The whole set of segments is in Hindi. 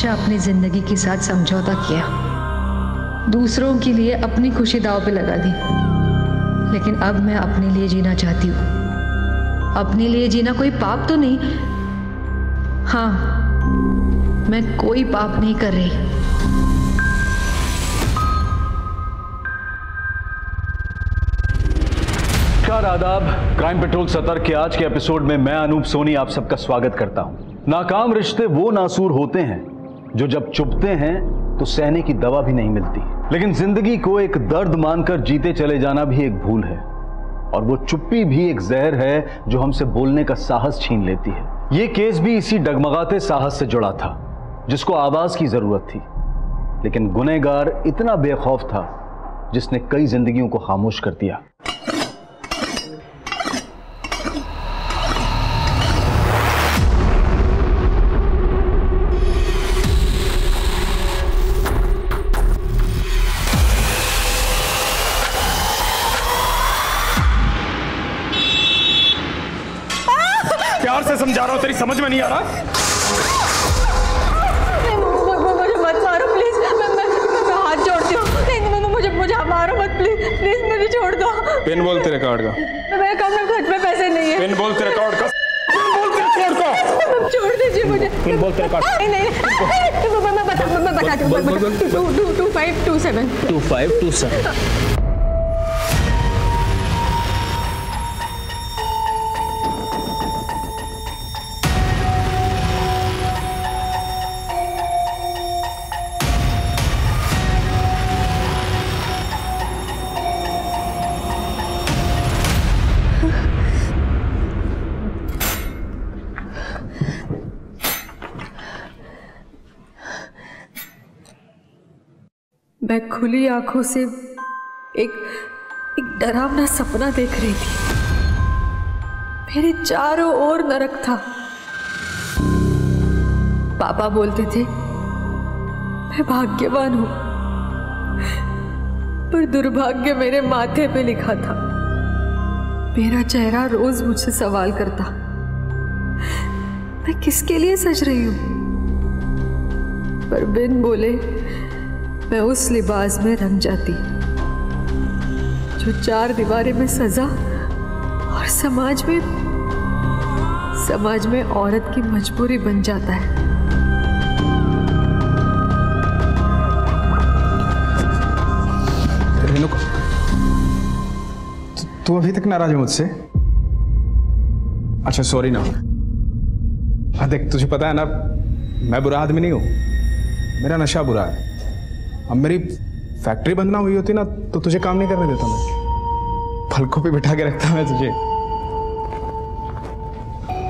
हमेशा अपनी ज़िंदगी के साथ समझौता किया। दूसरों के लिए अपनी खुशी दाव पे लगा दी। लेकिन अब मैं अपने लिए जीना चाहती हूँ। अपने लिए जीना कोई पाप तो नहीं। हाँ मैं कोई पाप नहीं कर रही। आदाब क्राइम पेट्रोल सतर्क के आज के एपिसोड में मैं अनूप सोनी आप सबका स्वागत करता हूँ। नाकाम रिश्ते वो नासूर होते हैं जो जब चुपते हैं तो सहने की दवा भी नहीं मिलती। लेकिन ज़िंदगी को एक दर्द मानकर जीते चले जाना भी एक भूल है। और वो चुप्पी भी एक जहर है, जो हमसे बोलने का साहस छीन लेती है। ये केस भी इसी डगमगाते साहस से जुड़ा था, जिसको आवाज़ की ज़रूरत थी। लेकिन गुनेगार इतना बेखौफ था, जिसने कई जिंदगियों को खामोश कर दिया। प्यार से समझा रहा हूँ तेरी समझ में नहीं आ रहा? मुझे मत मारो प्लीज़ मैं मैं, मैं हाथ जोड़ती हूँ। मुझे मुझे मारो पिन बोल तेरे कार्ड का। मेरे कार्ड में घर में पैसे नहीं है। पिन बोल तेरे कार्ड का। छोड़ दीजिए मुझे। पिन बोल तेरे कार्ड नहीं नहीं। मैं बता मैं बताती हूँ 2527 2527 मैं खुली आँखों से एक एक डरावना सपना देख रही थी। मेरे चारों ओर नरक था। पापा बोलते थे, मैं भाग्यवान हूँ, पर दुर्भाग्य मेरे माथे पे लिखा था। मेरा चेहरा रोज मुझसे सवाल करता, मैं किसके लिए सज रही हूँ? पर बिन बोले मैं उस लिबास में रंग जाती, जो चार दीवारें में सजा और समाज में समाज में औरत की मजबूरी बन जाता है। तू- तू अभी तक नाराज़ है मुझसे? अच्छा सॉरी ना। हाँ देख, तुझे पता है ना, मैं बुरा आदमी नहीं हूँ। मेरा नशा बुरा है। अब मेरी फैक्ट्री बंद ना हुई होती ना तो तुझे काम नहीं करने देता मैं। पलकों पे बिठा के रखता मैं तुझे।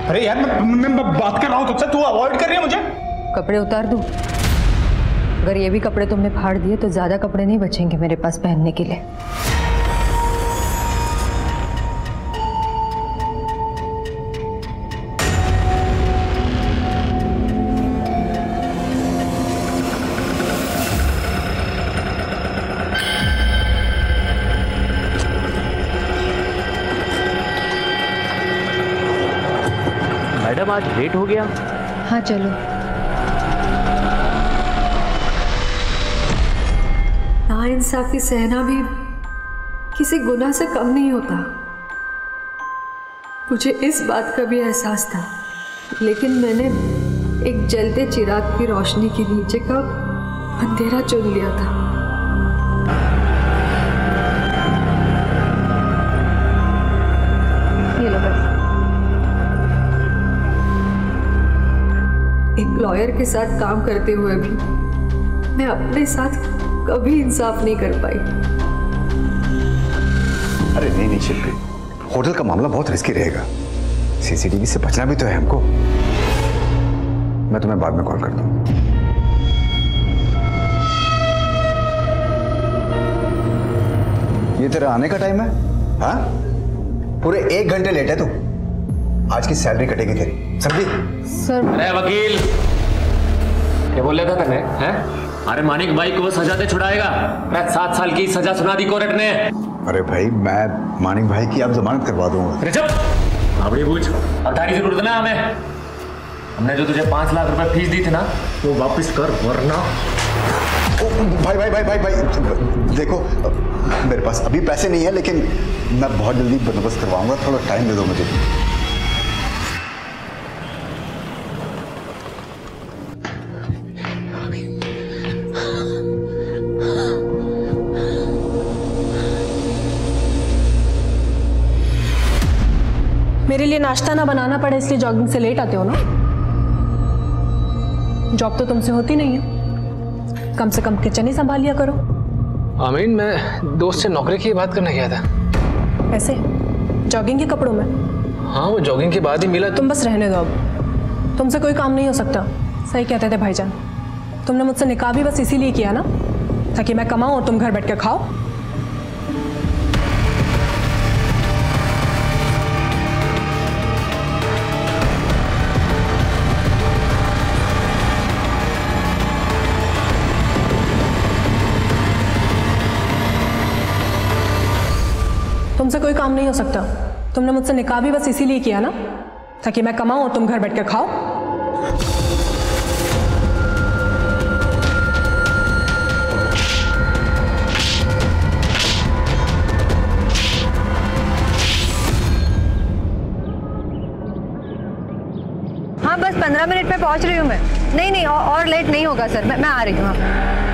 अरे यार मैं, मैं, मैं बात कर रहा हूँ तुझसे तू अवॉइड कर रही है मुझे? कपड़े उतार दू? अगर ये भी कपड़े तुमने फाड़ दिए तो ज़्यादा कपड़े नहीं बचेंगे मेरे पास पहनने के लिए। लेट हो गया। हाँ चलो। ना नाइंसाफी सहना भी किसी गुनाह से कम नहीं होता। मुझे इस बात का भी एहसास था, लेकिन मैंने एक जलते चिराग की रोशनी के नीचे का अंधेरा चुन लिया था। लॉयर के साथ काम करते हुए भी मैं अपने साथ कभी इंसाफ नहीं कर पाई। अरे नहीं नहीं शिल्पी। होटल का मामला बहुत रिस्की रहेगा। सीसीटीवी से बचना भी तो है हमको। मैं तुम्हें बाद में कॉल कर हूँ। ये तेरा आने का टाइम है? हाँ? पूरे एक घंटे लेट है तू। आज की सैलरी कटेगी तेरी। समझी? सर अरे वकील! क्या बोल रहा था तने हैं? अरे मानिक भाई को वो सजा दे छुड़ाएगा। मैं सात साल की सजा सुना दी कोर्ट ने। अरे भाई मैं मानिक भाई की अब जमानत करवा दूँगा। अरे चुप अपनी पूछ। अब तारी ज़रूरत ना हमें। हमने जो तुझे पाँच लाख रुपए फ़ीस दी थी ना वो वापस कर वरना। ओ, भाई भाई भाई भाई भाई देखो मेरे पास अभी पैसे नहीं है लेकिन मैं बहुत जल्दी बंदोबस्त करवाऊँगा थोड़ा टाइम दे दो मुझे। मेरे लिए नाश्ता ना बनाना पड़े इसलिए जॉगिंग से लेट आते हो ना? जॉब तो तुमसे होती नहीं है। कम से कम किचन ही संभाल लिया करो। आमीन मैं दोस्त से नौकरी की बात करने गया था। ऐसे? जॉगिंग के कपड़ों में? हाँ वो जॉगिंग के बाद ही मिला। तुम बस रहने दो अब। तुमसे कोई काम नहीं हो सकता। सही कहते थे भाईजान। तुमने मुझसे निकाह भी बस इसीलिए किया ना ताकि मैं कमाऊं और तुम घर बैठ के खाओ। तुमसे कोई काम नहीं हो सकता। तुमने मुझसे निकाह भी बस इसीलिए किया ना ताकि मैं कमाऊं और तुम घर बैठ के खाओ। हाँ बस पंद्रह मिनट में पहुँच रही हूँ मैं। नहीं नहीं और, और लेट नहीं होगा सर। मैं मैं आ रही हूँ हाँ।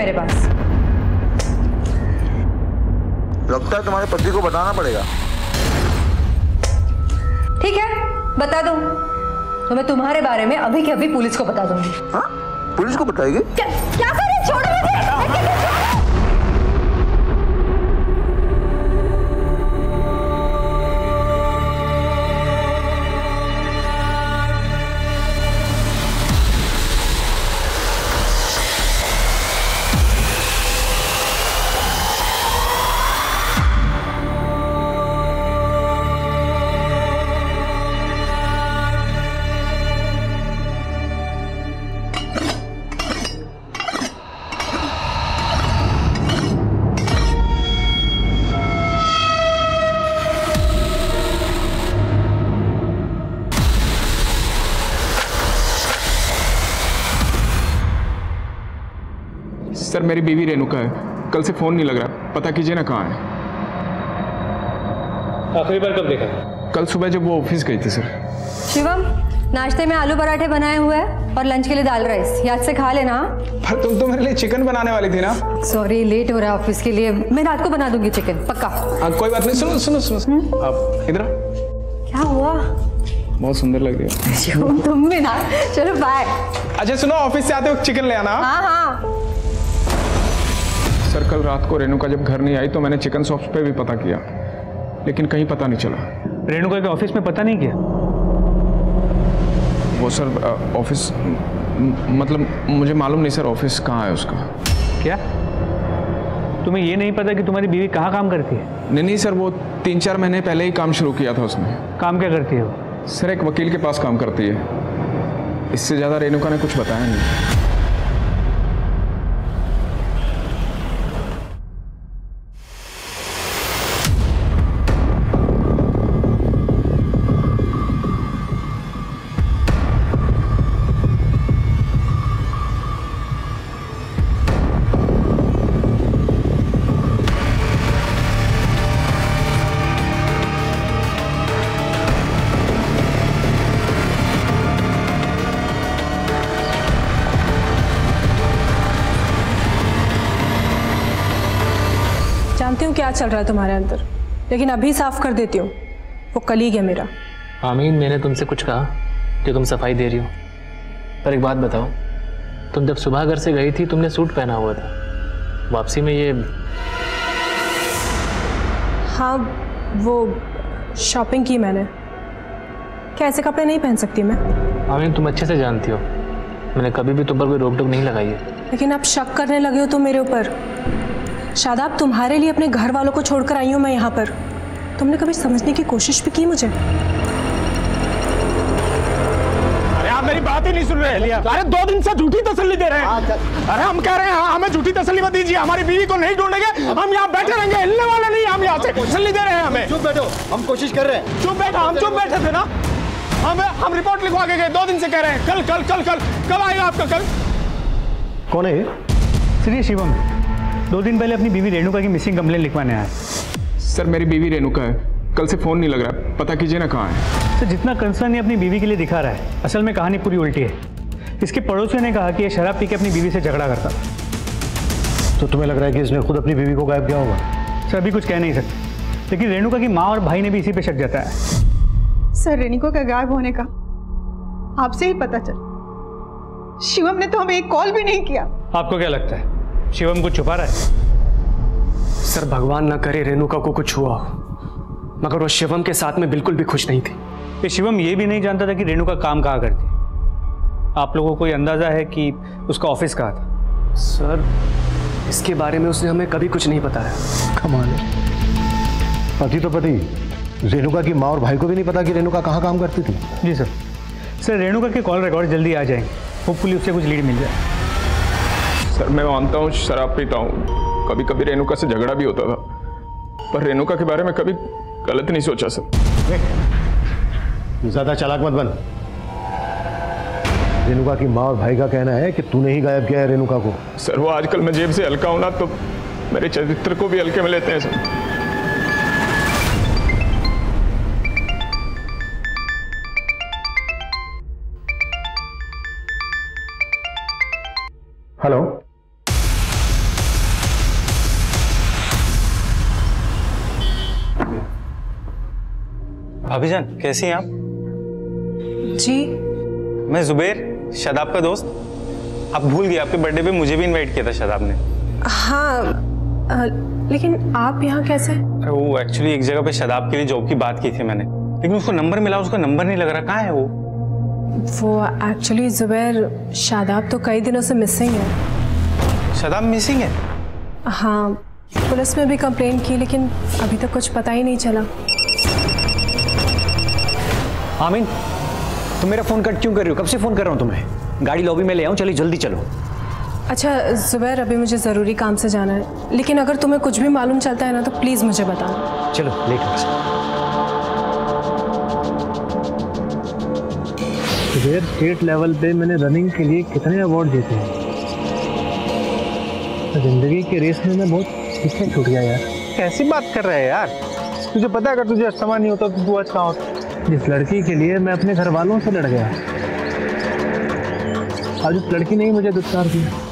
मेरे पास। लगता है तुम्हारे पति को बताना पड़ेगा। ठीक है बता दो। तो मैं तुम्हारे बारे में अभी के अभी पुलिस को बता दूँगी। हाँ? पुलिस को बताएगी? क्या? मेरी बीवी रेणुका है। कल से फ़ोन नहीं लग रहा। पता कीजिए ना कहाँ है। आखिरी बार कब देखा? कल सुबह जब वो ऑफ़िस गई थी सर। शिवम नाश्ते में आलू पराठे बनाए हुए हैं और लंच के लिए दाल राइस। याद से खा लेना। पर तुम तो मेरे लिए चिकन बनाने वाली थी ना? सॉरी लेट हो रहा है ऑफ़िस के लिए। मैं रात को बना दूँगी चिकन पक्का। हाँ कोई बात नहीं। सुनो सुनो सुनो, सुनो आप इधर क्या हुआ? बहुत सुंदर लग रही हो। तुम भी ना। चलो बाय अच्छा सुनो ऑफ़िस से आते वक्त चिकन ले आना। हाँ हाँ। सर कल रात को रेणुका जब घर नहीं आई तो मैंने चिकन शॉप्स पे भी पता किया लेकिन कहीं पता नहीं चला। रेणुका के ऑफ़िस में पता नहीं किया? वो सर ऑफ़िस मतलब मुझे मालूम नहीं सर ऑफ़िस कहाँ है उसका। क्या? तुम्हें ये नहीं पता कि तुम्हारी बीवी कहाँ काम करती है? नहीं नहीं सर वो तीन चार महीने पहले ही काम शुरू किया था उसने। काम क्या करती है वो? सर एक वकील के पास काम करती है। इससे ज़्यादा रेणुका ने कुछ बताया नहीं। जानती हूँ क्या चल रहा है तुम्हारे अंदर लेकिन अभी साफ़ कर देती हूँ। वो कलीग है मेरा। आमीन मैंने तुमसे कुछ कहा कि तुम सफ़ाई दे रही हो। पर एक बात बताओ तुम जब सुबह घर से गई थी तुमने सूट पहना हुआ था। वापसी में ये हाँ वो शॉपिंग की मैंने। क्या ऐसे कपड़े नहीं पहन सकती मैं? आमीन तुम अच्छे से जानती हो। मैंने कभी भी तुम पर कोई रोक टोक नहीं लगाई है। लेकिन आप शक करने लगे हो तुम मेरे ऊपर। शादाब तुम्हारे लिए अपने घर वालों को छोड़कर आई हूँ मैं यहाँ पर। तुमने कभी समझने की कोशिश भी की मुझे? अरे आप मेरी बात ही नहीं सुन रहे हैं अरे दो दिन से झूठी तसल्ली दे रहे हैं। अरे हम कह रहे हैं हाँ, हमें झूठी तसल्ली मत दीजिए हमारी बीवी को नहीं ढूंढेंगे हम यहाँ बैठे रहेंगे हिलने वाले नहीं हम यहाँ से तसल्ली दे रहे हैं हमें। चुप बैठो हम कोशिश कर रहे हैं। चुप बैठा हम चुप बैठे थे ना। हम हम रिपोर्ट लिखवा के गए दो दिन से कह रहे हैं कल कल कल कल कब आएगा आपका कल। कौन है ये? शिवम। दो दिन पहले अपनी बीवी रेणुका की मिसिंग कंप्लेन लिखवाने आया सर मेरी बीवी रेणुका है। कल से फ़ोन नहीं लग रहा। पता कीजिए ना कहाँ है। सर जितना कंसर्न ये अपनी बीवी के लिए दिखा रहा है असल में कहानी पूरी उल्टी है। इसके पड़ोसियों ने कहा कि ये शराब पी के अपनी बीवी से झगड़ा करता। तो तुम्हें लग रहा है कि इसने खुद अपनी बीवी को गायब किया होगा? सर अभी कुछ कह नहीं सकते। लेकिन रेणुका की माँ और भाई ने भी इसी पे शक जताया। है सर रेनिको का गायब होने का आपसे ही पता चल। शिवम ने तो हमें एक कॉल भी नहीं किया। आपको क्या लगता है? शिवम कुछ छुपा रहा है। सर भगवान न करे रेणुका को कुछ हुआ हो। मगर वो शिवम के साथ में बिल्कुल भी खुश नहीं थी। ये शिवम ये भी नहीं जानता था कि रेणुका काम कहाँ करती आप लोगों को कोई अंदाज़ा है कि उसका ऑफ़िस कहाँ था? सर इसके बारे में उसने हमें कभी कुछ नहीं बताया। कमाल पति तो पति। रेणुका की माँ और भाई को भी नहीं पता कि रेणुका कहाँ काम करती थी। जी सर। सर रेणुका के कॉल रिकॉर्ड जल्दी आ जाएँगे। होपफुली उससे कुछ लीड मिल जाए। सर मैं मानता हूँ शराब पीता हूँ। कभी कभी रेणुका से झगड़ा भी होता था। पर रेणुका के बारे में कभी गलत नहीं सोचा सर। ज़्यादा चालाक मत बन। रेणुका की माँ और भाई का कहना है कि तूने ही गायब किया है रेणुका को। सर वो आजकल मैं जेब से हल्का हूँ ना तो मेरे चरित्र को भी हल्के में लेते हैं सर। हेलो। भाभी जान कैसी हैं आप? जी। मैं जुबेर शादाब का दोस्त। आप भूल गए आपके बर्थडे पे मुझे भी इनवाइट किया था शादाब ने। हाँ अ, लेकिन आप यहाँ कैसे? वो एक्चुअली एक जगह पे शादाब के लिए जॉब की बात की थी मैंने। लेकिन उसको नंबर मिला उसका नंबर नहीं लग रहा। कहाँ है वो? वो एक्चुअली जुबैर शादाब तो कई दिनों से मिसिंग है। शादाब मिसिंग है? हाँ पुलिस में भी कंप्लेन की लेकिन अभी तक कुछ पता ही नहीं चला। आमीन तुम मेरा फ़ोन कट क्यों कर रही हो? कब से फ़ोन कर रहा हूँ तुम्हें? गाड़ी लॉबी में ले आऊँ चलिए जल्दी चलो। अच्छा जुबैर अभी मुझे ज़रूरी काम से जाना है। लेकिन अगर तुम्हें कुछ भी मालूम चलता है ना तो प्लीज़ मुझे बताओ। चलो लेट हो सुबेर स्टेट लेवल पे मैंने रनिंग के लिए कितने अवार्ड जीते हैं? ज़िंदगी के रेस में मैं बहुत पीछे छूट गया यार। कैसी बात कर रहे हैं यार? तुझे पता है अगर तुझे अस्थमा नहीं होता तो तू आज कहाँ होता? जिस लड़की के लिए मैं अपने घर वालों से लड़ गया। आज उस लड़की ने ही मुझे दुत्कार दिया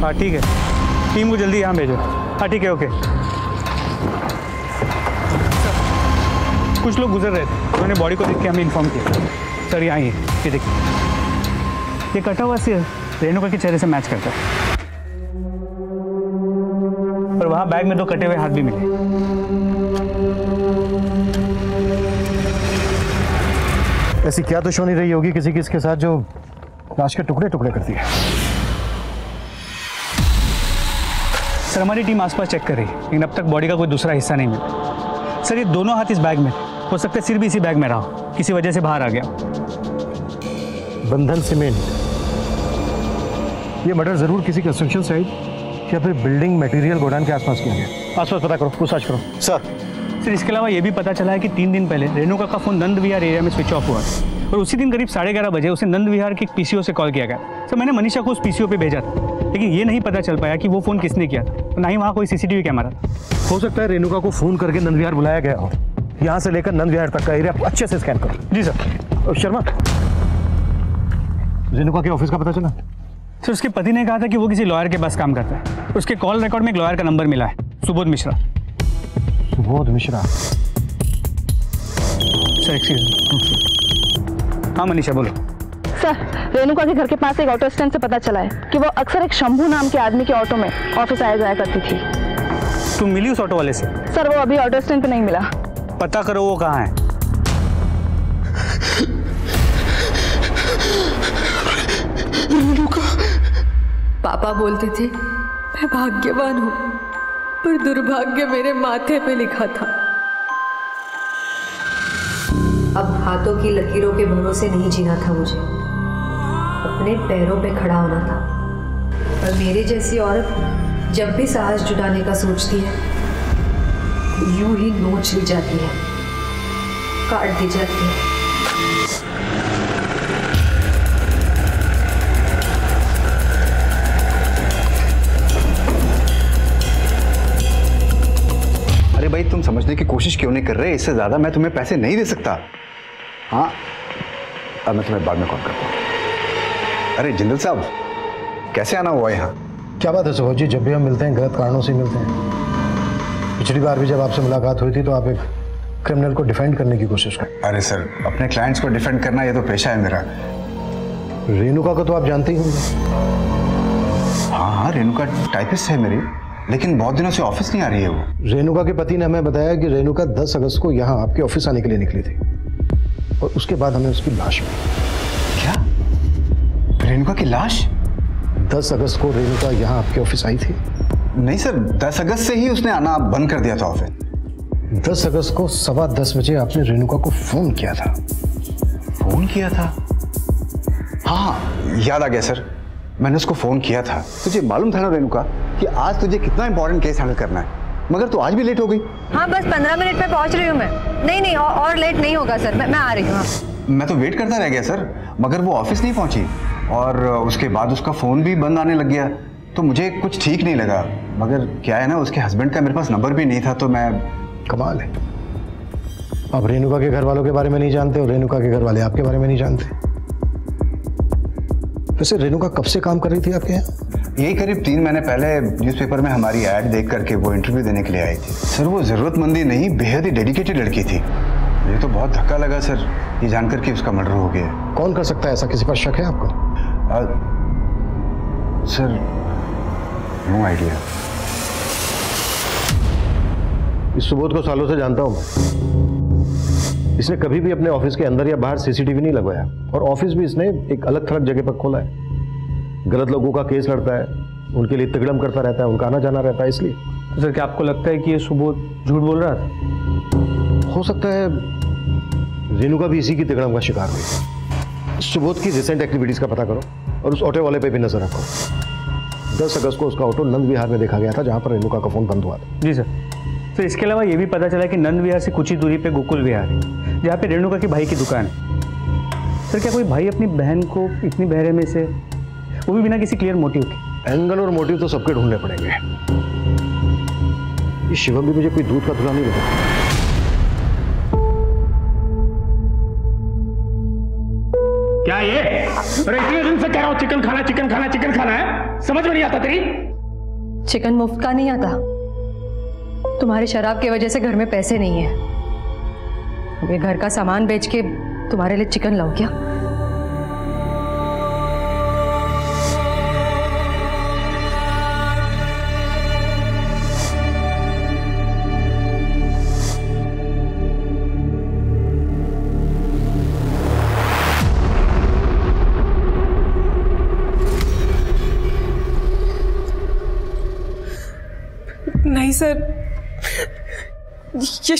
हाँ ठीक है। टीम को जल्दी यहाँ भेजो। हाँ ठीक है, ओके। कुछ लोग गुजर रहे थे। उन्होंने बॉडी को देख के हमें इन्फॉर्म किया। सर यहाँ ये देखिए। ये कटा हुआ सिर रेणुका के चेहरे से मैच करता है। वहाँ बैग में दो कटे हुए हाथ भी मिले। ऐसी क्या दुश्मनी रही होगी किसी किसके साथ जो लाश के टुकड़े टुकड़े करती है? सर हमारी टीम आसपास चेक कर रही है लेकिन अब तक बॉडी का कोई दूसरा हिस्सा नहीं मिला। सर ये दोनों हाथ इस बैग में हो सकता है सिर भी इसी बैग में रहा हो किसी वजह से बाहर आ गया। बंधन सीमेंट। ये मर्डर ज़रूर किसी कंस्ट्रक्शन साइट या फिर बिल्डिंग मटेरियल गोडाउन के आसपास किया गया आसपास पता करो पूछताछ करो। सर सर इसके अलावा ये भी पता चला है कि तीन दिन पहले रेणुका का फ़ोन नंद विहार एरिया में स्विच ऑफ़ हुआ और उसी दिन करीब साढ़े ग्यारह बजे उसे नंद विहार के एक पीसीओ से कॉल किया गया। सर मैंने मनीषा को उस पीसीओ पे भेजा था लेकिन ये नहीं पता चल पाया कि वो फ़ोन किसने किया था। ना ही वहाँ कोई सीसीटीवी कैमरा था। हो सकता है रेणुका को फ़ोन करके नंदविहार बुलाया गया हो। यहाँ से लेकर नंदविहार तक का एरिया अच्छे से स्कैन करो। जी सर और शर्मा। रेणुका के ऑफ़िस का पता चला? सर उसके पति ने कहा था कि वो किसी लॉयर के पास काम करता है। उसके कॉल रिकॉर्ड में एक लॉयर का नंबर मिला है सुबोध मिश्रा। सुबोध मिश्रा? सर एक्सक्यूज हाँ मनीषा बोलो। सर रेणुका के घर के पास एक ऑटो स्टैंड से पता चला है कि वो अक्सर एक शंभू नाम के आदमी के ऑटो में ऑफ़िस आया जाया करती थी। तुम मिली उस ऑटो वाले से? सर वो अभी ऑटो स्टैंड पे नहीं मिला। पता करो वो कहाँ है। पापा बोलते थे, मैं भाग्यवान हूँ, पर दुर्भाग्य मेरे माथे पे लिखा था। अब हाथों की लकीरों के भरोसे नहीं जीना था मुझे। अपने पैरों पे खड़ा होना था। और मेरे जैसी औरत जब भी साहस जुटाने का सोचती है, यूँ ही नोच ली जाती है, काट दी जाती है। भाई तुम समझने की कोशिश क्यों नहीं कर रहे? इससे ज़्यादा मैं तुम्हें पैसे नहीं दे सकता। हाँ अब मैं तुम्हें बाद में कॉल करता हूँ। अरे जिंदल साहब कैसे आना हुआ यहाँ? क्या बात है सुबोध जी? जब भी हम मिलते हैं गलत कारणों से मिलते हैं। पिछली बार भी जब आपसे मुलाकात हुई थी तो आप एक क्रिमिनल को डिफेंड करने की कोशिश कर अरे सर अपने क्लाइंट्स को डिफेंड करना ये तो पेशा है मेरा। रेणुका को तो आप जानते ही होंगे। हाँ हाँ रेणुका टाइपिस्ट है मेरी। लेकिन बहुत दिनों से ऑफ़िस नहीं आ रही है वो। रेणुका के पति ने हमें बताया कि रेणुका 10 अगस्त को यहाँ आपके ऑफ़िस आने के लिए निकली थी। और उसके बाद हमें उसकी लाश मिली क्या? रेणुका की लाश? 10 अगस्त को रेणुका यहाँ आपके ऑफ़िस आई थी। नहीं सर 10 अगस्त से ही उसने आना बंद कर दिया था ऑफ़िस 10 अगस्त को सवा दस बजे आपने रेणुका को फ़ोन किया था। फ़ोन किया था? हाँ हाँ याद आ गया सर। मैंने उसको फ़ोन किया था। तुझे मालूम था ना रेणुका कि आज तुझे कितना इंपॉर्टेंट केस हैंडल करना है। मगर तू आज भी लेट हो गई। हाँ बस पंद्रह मिनट में पहुँच रही हूँ मैं। नहीं नहीं और, और लेट नहीं होगा सर। मैं, मैं आ रही हूँ हाँ। मैं तो वेट करता रह गया सर। मगर वो ऑफ़िस नहीं पहुँची। और उसके बाद उसका फ़ोन भी बंद आने लग गया। तो मुझे कुछ ठीक नहीं लगा। मगर क्या है ना उसके हस्बैंड का मेरे पास नंबर भी नहीं था तो मैं कमाल है। आप रेणुका के घर वालों के बारे में नहीं जानते और रेणुका के घर वाले आपके बारे में नहीं जानते। वैसे रेणुका कब से काम कर रही थी आपके यहाँ? यही करीब तीन महीने पहले न्यूज़पेपर में हमारी ऐड देख करके वो इंटरव्यू देने के लिए आई थी। सर वो ज़रूरतमंदी नहीं बेहद ही डेडिकेटेड लड़की थी। मुझे तो बहुत धक्का लगा सर ये जानकर कि उसका मर्डर हो गया। कौन कर सकता है ऐसा? किसी पर शक है आपको? Ah, sir no idea. इस सुबोध को सालों से जानता हूँ। मैं इसने कभी भी अपने ऑफ़िस के अंदर या बाहर सीसीटीवी नहीं लगवाया। और ऑफ़िस भी इसने एक अलग थलग जगह पर खोला है। गलत लोगों का केस लड़ता है उनके लिए तिगड़म करता रहता है उनका आना जाना रहता है इसलिए। तो सर क्या आपको लगता है कि ये सुबोध झूठ बोल रहा था हो सकता है रेणुका भी इसी की तिगड़म का शिकार हुई सुबोध की रिसेंट एक्टिविटीज़ का पता करो और उस ऑटो वाले पे भी नज़र रखो। दस अगस्त को उसका ऑटो नंद विहार में देखा गया था जहाँ पर रेणुका का फ़ोन बंद हुआ था। जी सर। तो इसके अलावा ये भी पता चला कि नंद विहार से कुछ ही दूरी पे गोकुल विहार है जहाँ पे रेणुका की भाई की दुकान है। सर क्या कोई भाई अपनी बहन को इतनी बहरे में से वो भी बिना किसी क्लियर मोटिव के? एंगल और मोटिव तो सबके ढूँढने पड़ेंगे। ये शिवम भी मुझे कोई दूध का धुला नहीं लगा क्या ये? अरे इतने दिन से कह रहा हूँ चिकन खाना चिकन खाना चिकन खाना है। समझ में नहीं आता तेरी? चिकन मुफ़्त का नहीं आता। तुम्हारी शराब की वजह से घर में पैसे नहीं है। अब ये घर का सामान बेच के तुम्हारे लिए चिकन लाओ क्या?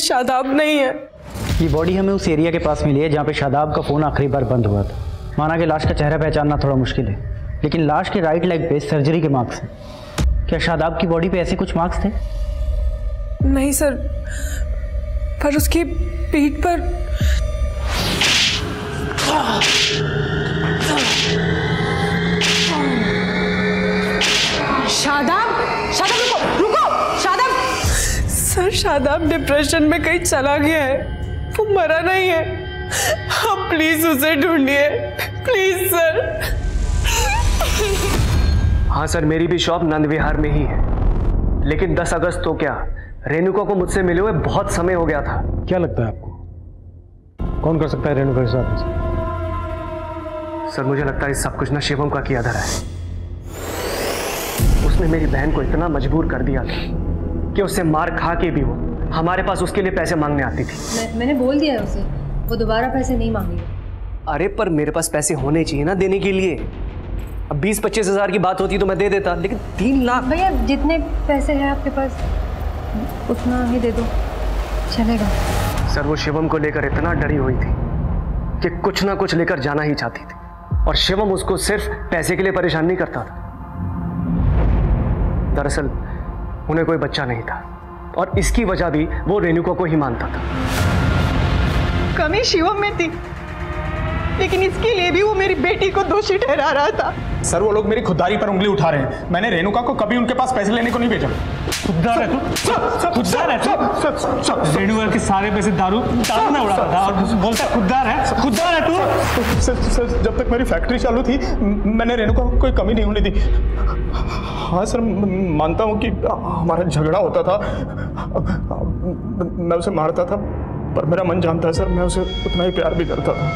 शादाब नहीं है। ये बॉडी हमें उस एरिया के पास मिली है जहाँ पे शादाब का फ़ोन आखिरी बार बंद हुआ था। माना कि लाश का चेहरा पहचानना थोड़ा मुश्किल है। लेकिन लाश के राइट लेग पे सर्जरी के मार्क्स हैं। क्या शादाब की बॉडी पे ऐसे कुछ मार्क्स थे? नहीं सर पर उसकी पीठ पर सर शादाब डिप्रेशन में कहीं चला गया है। वो मरा नहीं है। आप प्लीज़ उसे ढूंढिए। प्लीज़ सर हाँ सर मेरी भी शॉप नंद विहार में ही है। लेकिन 10 अगस्त तो क्या? रेणुका को मुझसे मिले हुए बहुत समय हो गया था। क्या लगता है आपको? कौन कर सकता है रेणुका के साथ? सर मुझे लगता है इस सब कुछ ना शिवम का किया धरा है। उसने मेरी बहन को इतना मजबूर कर दिया था कि उससे मार खा के भी वो हमारे पास उसके लिए पैसे मांगने आती थी। मैं, मैंने बोल दिया है उसे। वो दोबारा पैसे नहीं मांगेगी। अरे पर मेरे पास पैसे होने चाहिए ना देने के लिए। अब बीस पच्चीस हज़ार की बात होती तो मैं दे देता लेकिन तीन लाख भैया जितने पैसे हैं आपके पास उतना ही दे दो। चलेगा। सर वो शिवम को लेकर इतना डरी हुई थी कि कुछ ना कुछ लेकर जाना ही चाहती थी। और शिवम उसको सिर्फ़ पैसे के लिए परेशान नहीं करता था। दरअसल उन्हें कोई बच्चा नहीं था। और इसकी वजह भी वो रेणुका को ही मानता था। कमी शिवम में थी लेकिन इसके लिए भी वो मेरी बेटी को दोषी ठहरा रहा था। सर वो लोग मेरी खुददारी पर उंगली उठा रहे हैं। मैंने रेणुका को कभी उनके पास पैसे लेने को नहीं भेजा। खुददार है तू। है तू। रेणुका के सारे पैसे दारू दारू में उड़ाता था और बोलता खुददार है खुददार है तू। सर, सर जब तक मेरी फैक्ट्री चालू थी मैंने रेणुका को कोई कमी नहीं होने दी। हाँ सर मानता हूँ कि हमारा झगड़ा होता था। मैं उसे मारता था पर मेरा मन जानता है सर मैं उसे उतना ही प्यार भी करता था।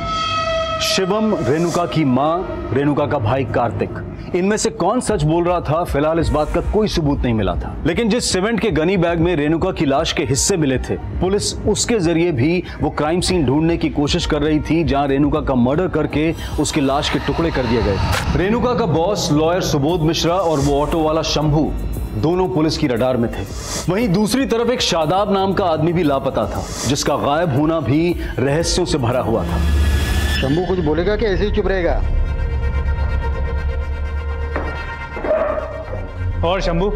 शिवम, रेणुका की माँ, रेणुका का भाई कार्तिक। इनमें से कौन सच बोल रहा था? फ़िलहाल इस बात का कोई सबूत नहीं मिला था। लेकिन जिस सीमेंट के गनी बैग में रेणुका की लाश के हिस्से मिले थे, पुलिस उसके ज़रिए भी वो क्राइम सीन ढूँढने की कोशिश कर रही थी, जहाँ रेणुका का मर्डर करके उसकी लाश के टुकड़े कर दिए गए। रेणुका का बॉस, लॉयर सुबोध मिश्रा और वो ऑटो वाला शंभू दोनों पुलिस की रडार में थे। वहीं दूसरी तरफ़ एक शादाब नाम का आदमी भी लापता था, जिसका गायब होना भी रहस्यों से भरा हुआ था। शंभू कुछ बोलेगा कि ऐसे ही चुप रहेगा? और शंभू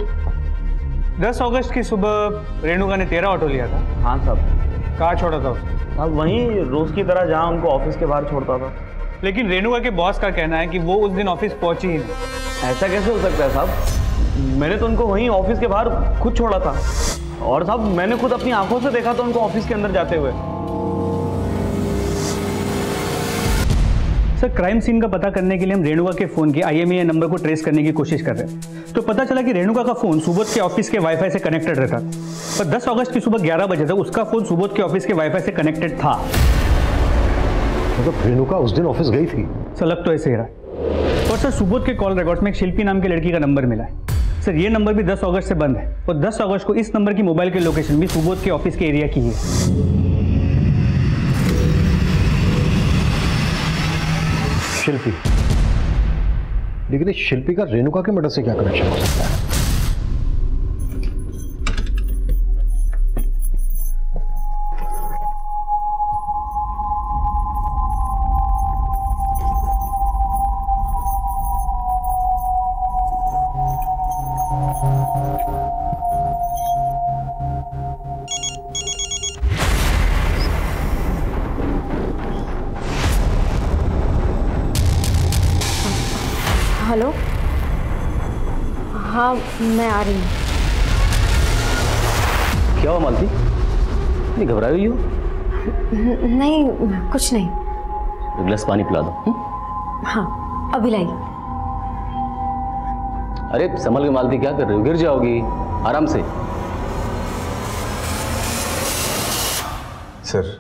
10 अगस्त की सुबह रेणुका ने तेरा ऑटो लिया था? हाँ साहब। कहाँ छोड़ा था उसने? अब वहीं रोज की तरह जहाँ उनको ऑफ़िस के बाहर छोड़ता था। लेकिन रेणुका के बॉस का कहना है कि वो उस दिन ऑफ़िस पहुँची ही नहीं। ऐसा कैसे हो सकता है साहब? मैंने तो उनको वहीं ऑफ़िस के बाहर खुद छोड़ा था। और साहब मैंने खुद अपनी आँखों से देखा था उनको ऑफ़िस के अंदर जाते हुए। सर क्राइम सीन का पता करने के लिए हम रेणुका के फ़ोन के आईएमईआई नंबर को ट्रेस करने की कोशिश कर रहे हैं। तो पता चला कि रेणुका का फ़ोन सुबोध के ऑफ़िस के वाईफाई से कनेक्टेड रहता। पर 10 अगस्त की सुबह 11 बजे तक उसका फ़ोन सुबोध के ऑफ़िस के वाईफाई से कनेक्टेड था। मतलब रेणुका उस दिन ऑफ़िस गई थी? सर लग तो ऐसे ही रहा। और सर सुबोध के कॉल रिकॉर्ड में एक शिल्पी नाम की लड़की का नंबर मिला है। सर ये नंबर भी 10 अगस्त से बंद है। और 10 अगस्त को इस नंबर की मोबाइल की लोकेशन भी सुबोध के ऑफ़िस के एरिया की है। शिल्पी। लेकिन इस शिल्पी का रेणुका के मर्डर से क्या कनेक्शन हो सकता है? मैं आ रही हूँ। क्या हुआ मालती? नहीं घबराई हुई हो? नहीं कुछ नहीं। एक गिलास पानी पिला दो हम्म? हाँ अभी लाई। अरे संभल के मालती क्या कर रही हो? गिर जाओगी आराम से। सर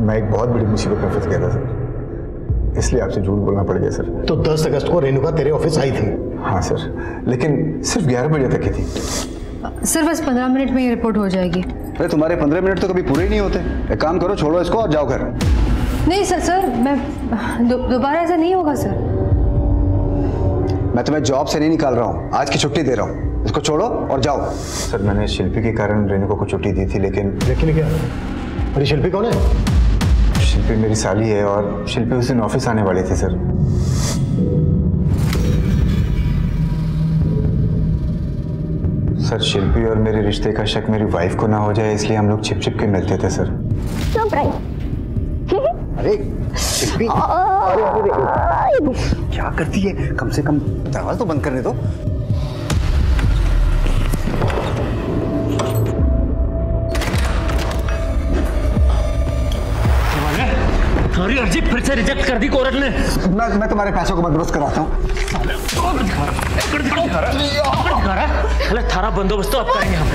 मैं एक बहुत बड़ी मुसीबत में फंस गया था सर। इसलिए आपसे झूठ बोलना पड़ गया सर। तो 10 अगस्त को रेणुका तेरे ऑफ़िस आई थी। हाँ सर। लेकिन सिर्फ़ ग्यारह बजे तक की थी। सर बस पंद्रह मिनट में ये रिपोर्ट हो जाएगी। अरे तुम्हारे पंद्रह मिनट तो कभी पूरे ही नहीं होते। एक काम करो छोड़ो इसको और जाओ घर। नहीं सर सर मैं दो- दोबारा ऐसा नहीं होगा सर। मैं तुम्हें जॉब से नहीं निकाल रहा हूँ। आज की छुट्टी दे रहा हूँ। इसको छोड़ो और जाओ। सर मैंने शिल्पी के कारण रेणुका को छुट्टी दी थी लेकिन लेकिन क्या? अरे शिल्पी कौन है? शिल्पी मेरी साली है और शिल्पी उस दिन ऑफ़िस आने वाली थी सर। सर शिल्पी और मेरे रिश्ते का शक मेरी वाइफ को ना हो जाए इसलिए हम लोग छिप छिप के मिलते थे सर। अरे शिल्पी। क्या करती है? कम से कम दरवाज़ा तो बंद करने दो। तुम्हारी अर्जी फिर से रिजेक्ट कर दी कोर्ट ने। मैं मैं तुम्हारे पैसों को बंदोबस्त कराता हूँ। अरे थारा बंदोबस्त तो अब करेंगे हम।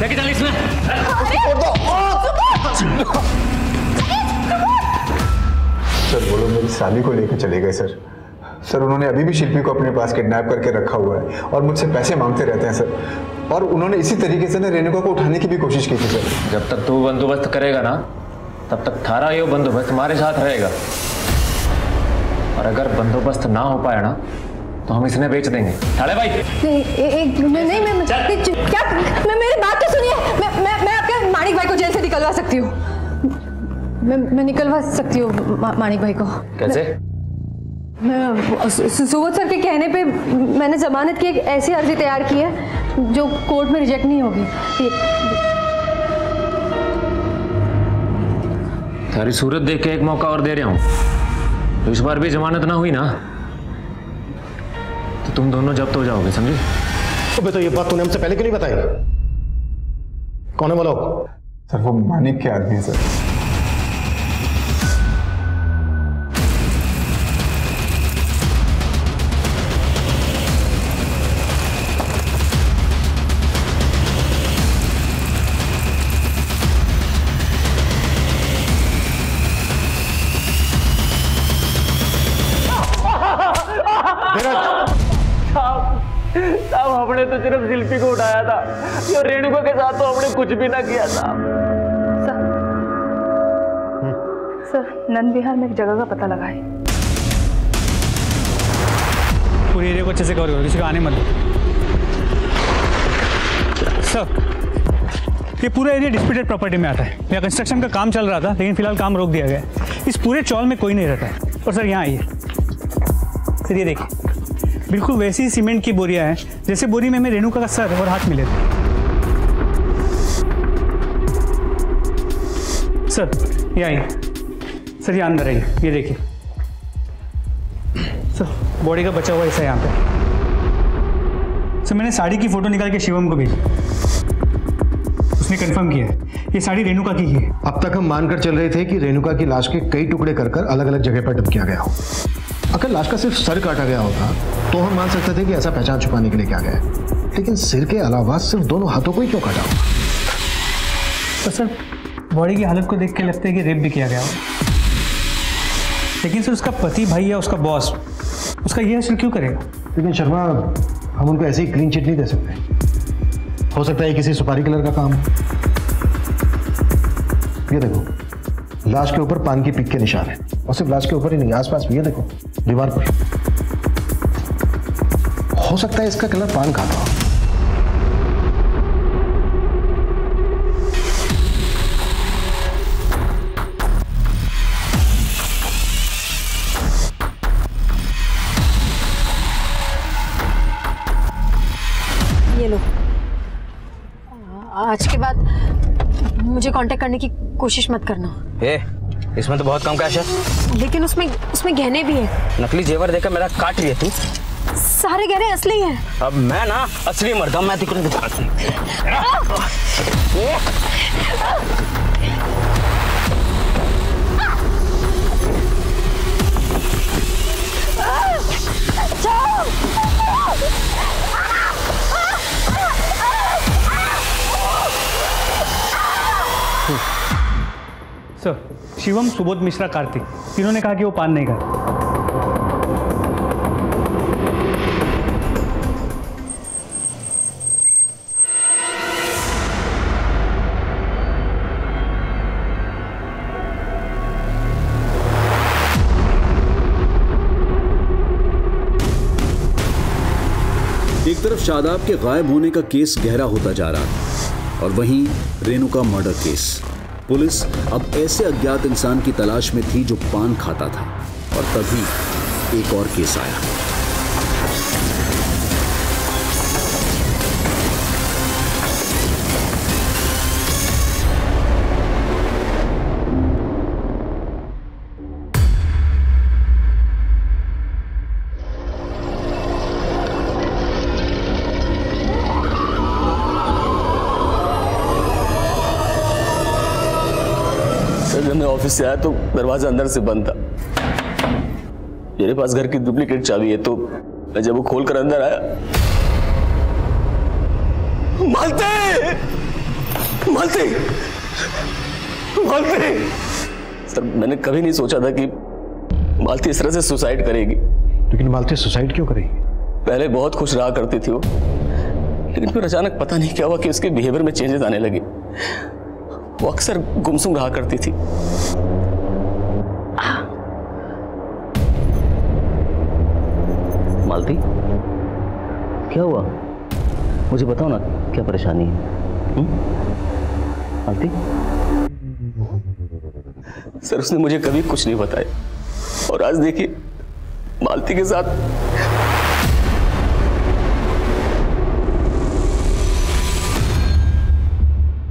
लेके चल इसमें। सर वो लोग मेरी शादी को लेकर चले गए सर। सर उन्होंने अभी भी शिल्पी को अपने पास किडनैप करके रखा हुआ है और मुझसे पैसे मांगते रहते हैं सर। और उन्होंने इसी तरीके से ना रेणुका को उठाने की भी कोशिश की थी सर। जब तक तू बंदोबस्त करेगा ना तब तक थारा ये बंदोबस्त हमारे साथ रहेगा। और अगर बंदोबस्त ना हो पाया ना तो हम इसने बेच देंगे। ठाड़े भाई। नहीं ए- एक नहीं नहीं मैं मैं- क्या मैं मेरी बात तो सुनिए। मैं मैं मैं आपके माणिक भाई को जेल से निकलवा सकती हूँ। मैं मैं निकलवा सकती हूँ मा- माणिक भाई को। कैसे? मैं सुबोध सर के कहने पे मैंने जमानत की एक ऐसी अर्जी तैयार की है जो कोर्ट में रिजेक्ट नहीं होगी। तारी सूरत देख के एक मौका और दे रहा हूँ। तो इस बार भी जमानत ना हुई ना? तो तुम दोनों जब्त हो जाओगे समझे? अबे तो ये बात तूने हमसे पहले क्यों नहीं बताई? कौन है वो लोग? सर वो मानिक के आदमी है सर। सिर्फ़ शिल्पी को उठाया था। ये रेणुका के साथ तो हमने कुछ भी ना किया था। सर। नंद विहार में एक जगह का पता लगा है। पूरे एरिया को अच्छे से कवर करो किसी को आने मत दो। सर ये पूरा एरिया डिस्प्यूटेड प्रॉपर्टी में आता है। यहाँ कंस्ट्रक्शन का काम चल रहा था लेकिन फ़िलहाल काम रोक दिया गया है। इस पूरे चौल में कोई नहीं रहता है। और सर यहाँ आइए। सर ये देखिए। बिल्कुल वैसी ही सीमेंट की बोरियाँ हैं, जैसे बोरी में हमें रेणुका का सर और हाथ मिले थे। सर, ये आइए। सर, ये अंदर आइए, ये देखिए। सर, बॉडी का बचा हुआ हिस्सा यहाँ पे। सर, मैंने साड़ी की फ़ोटो निकाल के शिवम को भेजी। उसने कंफर्म किया है। ये साड़ी रेणुका की है अब तक हम मानकर चल रहे थे कि रेणुका की लाश के कई टुकड़े कर कर अलग अलग जगह पर डब किया गया हो। लाश का सिर्फ़ सर काटा गया होता तो हम मान सकते थे कि ऐसा पहचान छुपाने के लिए किया गया लेकिन सिर के अलावा सिर्फ़ दोनों हाथों को ही क्यों काटा? होगा तो सर बॉडी की हालत को देख के लगता है कि रेप भी किया गया हो। लेकिन सर उसका पति भाई या उसका बॉस उसका यह असर क्यों करेगा? लेकिन शर्मा हम उनको ऐसे ही क्लीन चिट नहीं दे सकते। हो सकता है किसी सुपारी कलर का काम ये देखो लाश के ऊपर पान की पिक के निशान है। और सिर्फ़ लाश के ऊपर ही नहीं, आसपास भी ये देखो, दीवार पर। हो सकता है इसका कलर पान खाता हो। ये लो। आज के बाद मुझे कांटेक्ट करने की कोशिश मत करना। ए, इसमें तो बहुत कम कैश है। लेकिन उसमें उसमें गहने भी हैं। नकली जेवर देकर मेरा काट रही है तू। सारे गहने असली हैं। अब मैं ना असली मर्द हूँ, मैं तुझे दिखाती सर शिवम सुबोध मिश्रा कार्तिक तीनों ने कहा कि वो पान नहीं खाता एक तरफ़ शादाब के गायब होने का केस गहरा होता जा रहा था और वहीं रेणुका मर्डर केस। पुलिस अब ऐसे अज्ञात इंसान की तलाश में थी जो पान खाता था। और तभी एक और केस आया। जब मैं ऑफ़िस से आया तो दरवाज़ा अंदर से बंद था। मेरे पास घर की डुप्लीकेट चाबी है तो मैं जब वो खोल कर अंदर आया मालते! मालते! मालते! सर मैंने कभी नहीं सोचा था कि मालती इस तरह से सुसाइड करेगी। लेकिन मालती सुसाइड क्यों करेगी? पहले बहुत खुश रहा करती थी वो लेकिन फिर अचानक पता नहीं क्या हुआ कि उसके बिहेवियर में चेंजेस आने लगे। वो अक्सर गुमसुम रहा करती थी। मालती क्या हुआ? मुझे बताओ ना क्या परेशानी है? हुँ? मालती? सर उसने मुझे कभी कुछ नहीं बताया। और आज देखिए मालती के साथ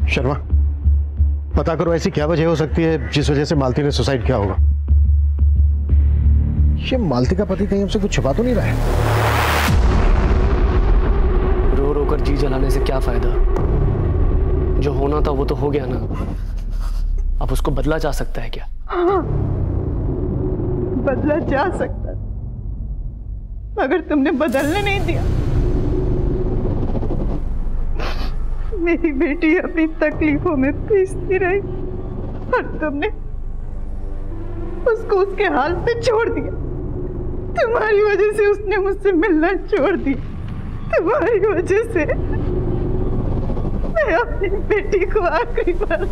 शर्मा। पता करो ऐसी क्या वजह हो सकती है जिस वजह से मालती ने सुसाइड किया होगा। ये मालती का पति कहीं हमसे कुछ छुपा तो नहीं रहा है? रो रो कर जी जलाने से क्या फ़ायदा? जो होना था वो तो हो गया ना। अब उसको बदला जा सकता है क्या? हाँ बदला जा सकता मगर तुमने बदलने नहीं दिया। मेरी बेटी अपनी तकलीफों में पीसती रही और तुमने उसको उसके हाल पे छोड़ दिया। तुम्हारी वजह से उसने मुझसे मिलना छोड़ दिया। तुम्हारी वजह से मैं अपनी बेटी को आखिरी बार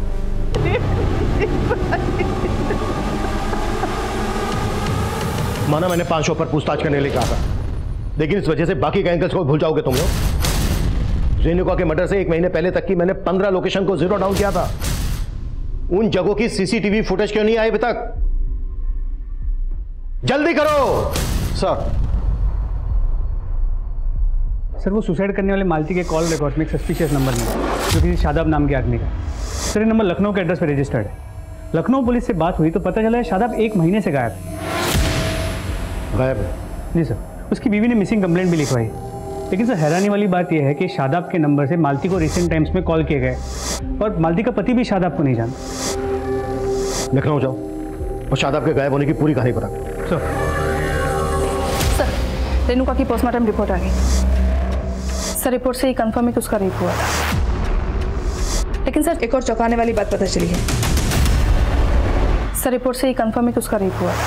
माना मैंने पाँच पर पूछताछ करने लिए कहा था। लेकिन इस वजह से बाकी के को भूल जाओगे तुम लोग। रेणुका के मर्डर से एक महीने पहले तक की मैंने पंद्रह लोकेशन को ज़ीरो डाउन किया था। उन जगहों की सीसीटीवी फुटेज क्यों नहीं आई अभी तक? जल्दी करो! सर। सर वो सुसाइड करने वाले मालती के कॉल रिकॉर्ड में एक सस्पिशियस नंबर मिला जो किसी शादाब नाम के आदमी का सर ये नंबर लखनऊ के एड्रेस पे रजिस्टर्ड है। लखनऊ पुलिस से बात हुई तो पता चला है शादाब एक महीने से गायब है। गायब जी सर उसकी बीवी ने मिसिंग कंप्लेंट भी लिखवाई। लेकिन सर हैरानी वाली बात यह है कि शादाब के नंबर से मालती को रिसेंट टाइम्स में कॉल किए गए और मालती का पति भी शादाब को नहीं जानता लखनऊ जाओ और शादाब के गायब होने की पूरी कहानी बता। सर। सर रेणुका की पोस्टमार्टम रिपोर्ट आ गई। सर रिपोर्ट से ये कंफर्म है कि उसका रेप हुआ था। लेकिन सर एक और चौंकाने वाली बात पता चली है। सर रिपोर्ट से ये कंफर्म है कि उसका रेप हुआ था।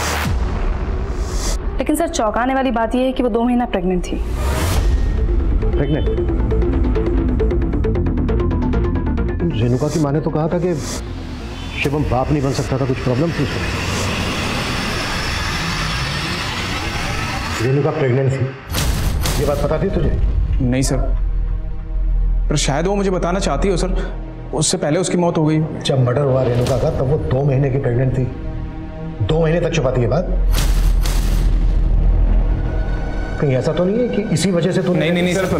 लेकिन सर चौंकाने वाली बात यह है कि वो दो महीना प्रेग्नेंट थी। प्रेग्नेंट रेणुका की माँ ने तो कहा था कि शिवम बाप नहीं बन सकता था कुछ प्रॉब्लम थी उसमें। रेणुका प्रेग्नेंट थी। ये बात पता थी तुझे? नहीं सर। पर शायद वो मुझे बताना चाहती हो सर। उससे पहले उसकी मौत हो गई। जब मर्डर हुआ रेणुका का तब वो दो महीने की प्रेग्नेंट थी। दो महीने तक छुपाती है बात? कहीं ऐसा तो नहीं है कि इसी वजह से तो नहीं नहीं नहीं सर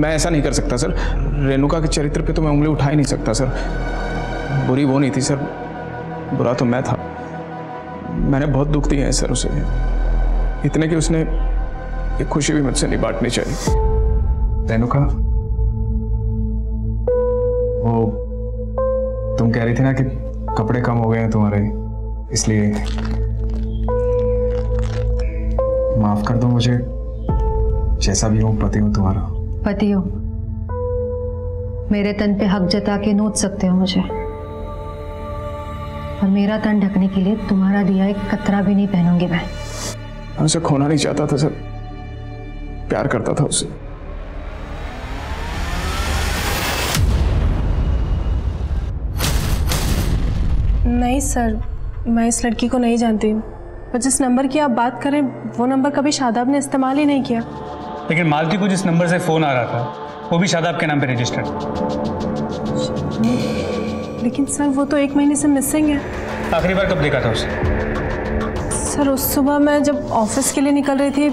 मैं ऐसा नहीं कर सकता सर। रेणुका के चरित्र पे तो मैं उंगली उठा ही नहीं सकता सर। बुरी वो नहीं थी सर। बुरा तो मैं था। मैंने बहुत दुख दिया है सर उसे। इतने कि उसने एक खुशी भी मुझसे नहीं बांटनी चाहिए। रेणुका? वो तुम कह रही थी ना कि कपड़े कम हो गए हैं तुम्हारे इसलिए। माफ़ कर दो मुझे। जैसा भी हूँ पति हूँ तुम्हारा। पति हो। मेरे तन पे हक जता के नोच सकते हो मुझे। और मेरा तन ढकने के लिए तुम्हारा दिया एक कतरा भी नहीं पहनूँगी मैं। मैं उसे खोना नहीं चाहता था सर। प्यार करता था उसे। नहीं सर। मैं इस लड़की को नहीं जानती। पर जिस नंबर की आप बात करें वो नंबर कभी शादाब ने इस्तेमाल ही नहीं किया। लेकिन मालती को जिस नंबर से फ़ोन आ रहा था वो भी शादाब के नाम पे रजिस्टर्ड लेकिन सर वो तो एक महीने से मिसिंग है। आखिरी बार कब देखा था उसे? सर उस सुबह मैं जब ऑफ़िस के लिए निकल रही थी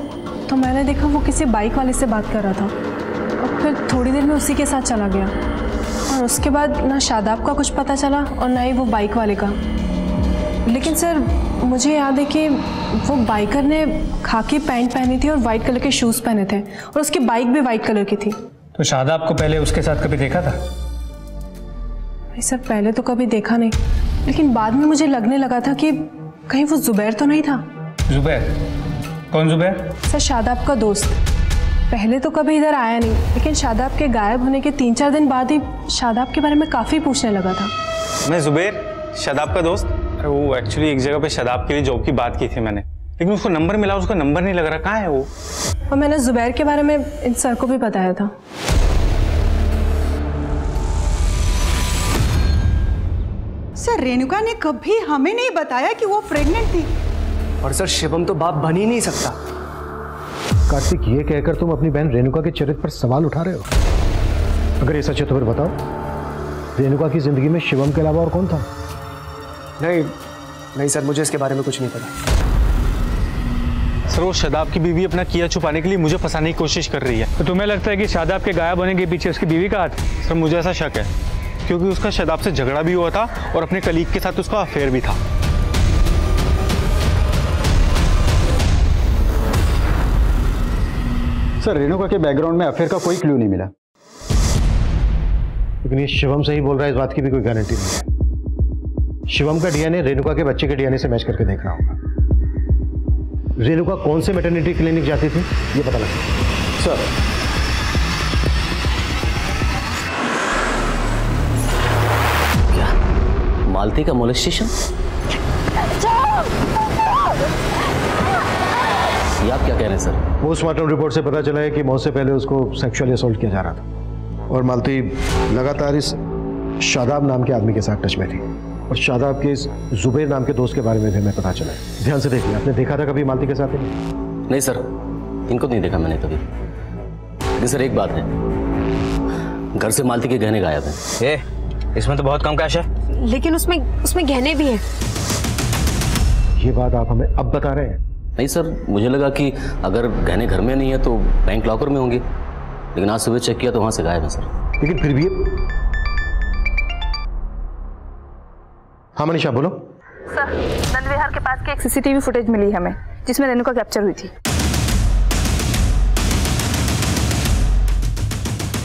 तो मैंने देखा वो किसी बाइक वाले से बात कर रहा था। और फिर थोड़ी देर में उसी के साथ चला गया। और उसके बाद ना शादाब का कुछ पता चला और ना ही वो बाइक वाले का। लेकिन सर मुझे याद है कि वो बाइकर ने खाकी पैंट पहनी थी और वाइट कलर के शूज़ पहने थे और उसकी बाइक भी वाइट कलर की थी। तो शादाब को पहले उसके साथ कभी देखा था? नहीं सर पहले तो कभी देखा नहीं। लेकिन बाद में मुझे लगने लगा था कि कहीं वो जुबैर तो नहीं था। जुबैर? कौन जुबैर? सर शादाब का दोस्त। पहले तो कभी इधर आया नहीं लेकिन शादाब के गायब होने के तीन चार दिन बाद ही शादाब के बारे में काफ़ी पूछने लगा था। मैं जुबेर शादाब का दोस्त? अरे वो एक्चुअली एक जगह पे शदाब के लिए जॉब की बात की थी मैंने। लेकिन उसको नंबर मिला उसका नंबर नहीं लग रहा। कहाँ है वो? और मैंने जुबैर के बारे में इन सर को भी बताया था। सर रेणुका ने कभी हमें नहीं बताया कि वो प्रेग्नेंट थी। और सर शिवम तो बाप बन ही नहीं सकता। कार्तिक ये कहकर तुम अपनी बहन रेणुका के चरित्र पर सवाल उठा रहे हो? अगर ये सच है तो फिर बताओ। रेणुका की ज़िंदगी में शिवम के अलावा और कौन था? नहीं नहीं सर मुझे इसके बारे में कुछ नहीं पता। सर वो शादाब की बीवी अपना किया छुपाने के लिए मुझे फंसाने की कोशिश कर रही है। तो तुम्हें लगता है कि शादाब के गायब होने के पीछे उसकी बीवी का हाथ? सर मुझे ऐसा शक है क्योंकि उसका शदाब से झगड़ा भी हुआ था और अपने कलीग के साथ उसका अफेयर भी था। सर रेणुका के बैकग्राउंड में अफेयर का कोई क्लू नहीं मिला। लेकिन ये शिवम से ही बोल रहा है इस बात की भी कोई गारंटी नहीं है। शिवम का डीएनए रेणुका के बच्चे के डीएनए से मैच करके देखना होगा रेणुका कौन से मेटर्निटी क्लिनिक जाती थी? ये पता लगा। सर। क्या? मालती का मोलेस्टेशन ये आप क्या कह रहे हैं सर? पोस्टमार्टम रिपोर्ट से पता चला है कि मौत से पहले उसको सेक्सुअली असोल्ट किया जा रहा था। और मालती लगातार इस शादाब नाम के आदमी के साथ टच में थी। और शादाब के इस जुबैर नाम के दोस्त के बारे में भी हमें पता चला है। ध्यान से देखिए आपने देखा था कभी मालती के साथ? ही नहीं नहीं सर इनको नहीं देखा मैंने कभी। लेकिन सर एक बात है। घर से मालती के गहने गायब हैं। ए, इसमें तो बहुत कम कैश है। लेकिन उसमें उसमें गहने भी हैं। ये बात आप हमें अब बता रहे हैं। नहीं सर मुझे लगा कि अगर गहने घर में नहीं है तो बैंक लॉकर में होंगे। लेकिन आज सुबह चेक किया तो वहाँ से गायब है सर। लेकिन फिर भी हाँ मनीषा बोलो। सर नंद विहार के पास की एक सीसीटीवी फुटेज मिली हमें जिसमें रेणुका कैप्चर हुई थी।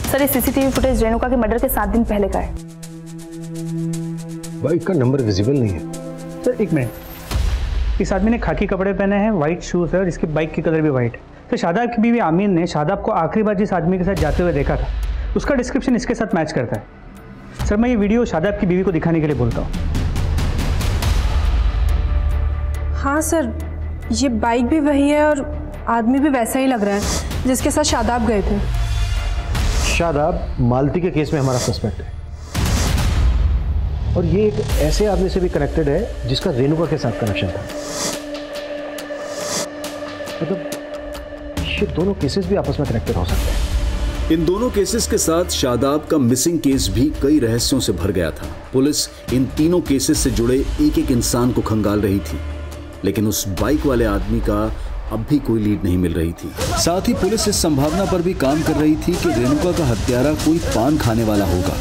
सर ये सीसीटीवी फुटेज रेणुका के मर्डर के सात दिन पहले का है। बाइक का नंबर विजिबल नहीं है। सर एक मिनट। इस आदमी ने खाकी कपड़े पहने हैं व्हाइट शूज़ है और इसकी बाइक की कलर भी व्हाइट है तो शादाब की बीवी आमीन ने शादाब को आखिरी बार जिस आदमी के साथ जाते हुए देखा था उसका डिस्क्रिप्शन इसके साथ मैच करता है। सर मैं ये वीडियो शादाब की बीवी को दिखाने के लिए बोलता हूँ। हाँ सर ये बाइक भी वही है और आदमी भी वैसा ही लग रहा है जिसके साथ शादाब गए थे। शादाब मालती के केस में हमारा सस्पेक्ट है। और ये एक ऐसे आदमी से भी कनेक्टेड है जिसका रेणुका के साथ कनेक्शन था। मतलब ये दोनों केसेस भी आपस में कनेक्टेड हो सकते हैं। इन दोनों केसेस के साथ शादाब का मिसिंग केस भी कई रहस्यों से भर गया था। पुलिस इन तीनों केसेस से जुड़े एक एक इंसान को खंगाल रही थी। लेकिन उस बाइक वाले आदमी का अब भी कोई लीड नहीं मिल रही थी। साथ ही पुलिस इस संभावना पर भी काम कर रही थी कि रेणुका का हत्यारा कोई पान खाने वाला होगा।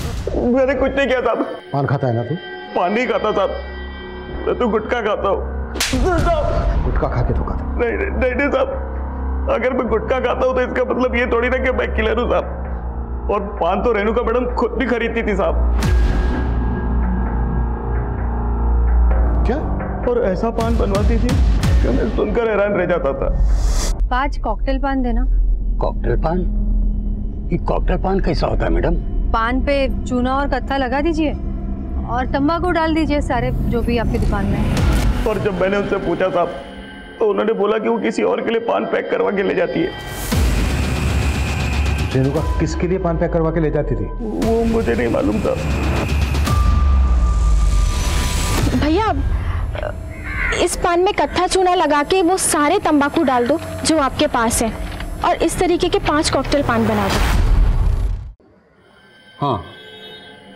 मैंने कुछ नहीं किया साहब। पान खाता है ना तू? पान नहीं खाता साहब। मैं तो गुटखा खाता हूँ। गुटखा खा के धोखा नहीं नहीं नहीं नहीं साहब। अगर मैं गुटखा खाता हूँ तो इसका मतलब ये थोड़ी ना कि मैं किलर हूँ साहब। और पान तो रेणुका मैडम खुद भी खरीदती थी साहब। और ऐसा पान बनवाती थी कि मैं सुनकर हैरान रह जाता था। पाँच कॉकटेल पान देना। कॉकटेल पान? ये कॉकटेल पान कैसा होता है मैडम? पान पे चूना और कत्था लगा दीजिए और तंबाकू डाल दीजिए सारे जो भी आपकी दुकान में। और जब मैंने उनसे पूछा साहब तो उन्होंने बोला कि वो किसी और के लिए पान पैक करवा के ले जाती है। रेणुका किसके लिए पान पैक करवा के ले जाती थी? वो मुझे नहीं मालूम था। भैया इस पान में कत्था चूना लगा के वो सारे तंबाकू डाल दो जो आपके पास है। और इस तरीके के पाँच कॉकटेल पान बना दो। हाँ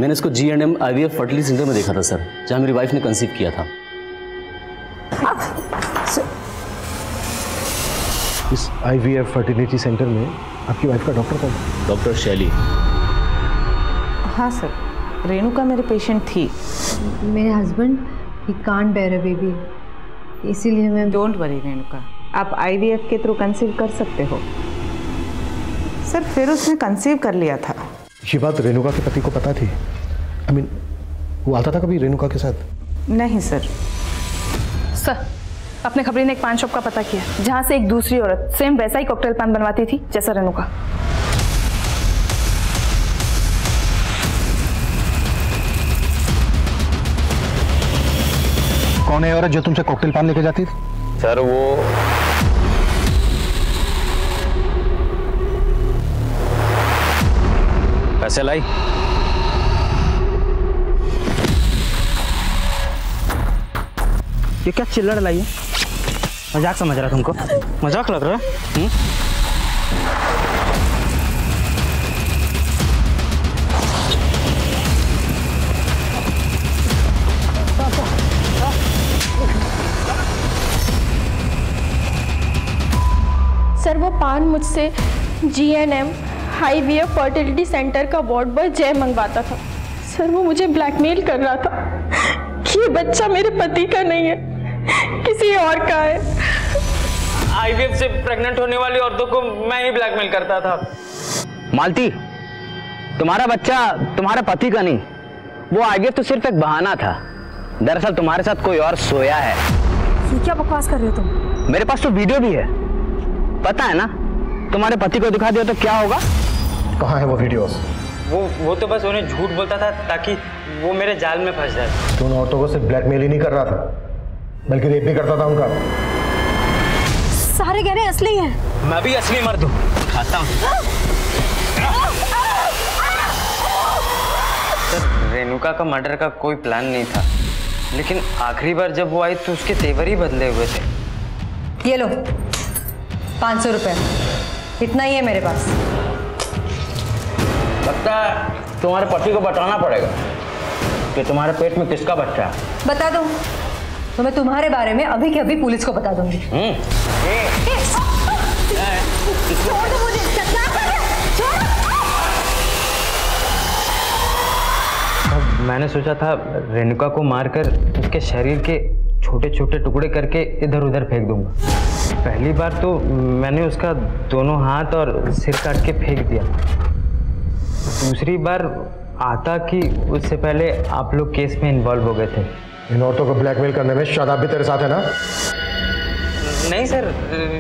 मैंने इसको G and M I V F fertility centre में देखा था सर जहाँ मेरी वाइफ ने कंसीव किया था। इस आईवीएफ फर्टिलिटी सेंटर में आपकी वाइफ का डॉक्टर कौन? डॉक्टर शैली हाँ सर। रेणुका मेरे पेशेंट थी। मेरे हस्बैंड ही कांट बेर अ बेबी इसीलिए मैं डोंट वरी रेणुका। आप आईवीएफ के थ्रू कंसीव कर सकते हो। सर फिर उसने कंसीव कर लिया था। ये बात रेणुका के पति को पता थी? आई मीन वो आता था कभी रेणुका के साथ? नहीं सर। सर अपने खबरी ने एक पान शॉप का पता किया जहाँ से एक दूसरी औरत सेम वैसा ही कॉकटेल पान बनवाती थी जैसा रेणुका। कौन है औरत जो तुमसे कॉकटेल पान लेके जाती थी? सर वो पैसे लाई। ये क्या चिल्लड़ लाई है? मज़ाक समझ रहा तुमको। मज़ाक लग रहा है? हम्म? पान मुझसे G N M highway fertility centre का वार्ड बॉय जय मंगवाता था। सर वो मुझे ब्लैकमेल कर रहा था कि ये बच्चा मेरे पति का नहीं है किसी और का है। आईवीएफ से प्रेग्नेंट होने वाली औरतों को मैं ही ब्लैकमेल करता था। मालती तुम्हारा बच्चा तुम्हारे पति का नहीं वो आगे तो सिर्फ़ एक बहाना था। दरअसल तुम्हारे साथ कोई और सोया है। क्या बकवास कर रहे हो तुम? मेरे पास तो वीडियो भी है। पता है ना? तुम्हारे पति को दिखा दिया तो क्या होगा? कहाँ है वो वीडियोस वो वो तो बस उन्हें झूठ बोलता था ताकि वो मेरे जाल में फंस जाए। तू उन औरतों को सिर्फ़ ब्लैकमेल ही नहीं कर रहा था बल्कि रेप भी करता था उनका। सारे गहरे असली हैं। मैं भी असली मर्द हूँ। खाता हूँ। सर रेणुका का मर्डर का कोई प्लान नहीं था। लेकिन आखिरी बार जब वो आई तो उसके तेवर ही बदले हुए थे। ये लो। पाँच सौ रुपये इतना ही है मेरे पास। लगता है तुम्हारे पति को बताना पड़ेगा कि तुम्हारे पेट में किसका बच्चा है। बता दो? तो मैं तुम्हारे बारे में अभी के अभी पुलिस को बता दूँगी। हम्म। छोड़ दो मुझे मैंने सोचा था रेणुका को मारकर उसके शरीर के छोटे छोटे टुकड़े करके इधर उधर फेंक दूँगा। पहली बार तो मैंने उसका दोनों हाथ और सिर काट के फेंक दिया। दूसरी बार आता कि उससे पहले आप लोग केस में इन्वॉल्व हो गए थे। इन औरतों को ब्लैकमेल करने में शादाब भी तेरे साथ है ना? नहीं सर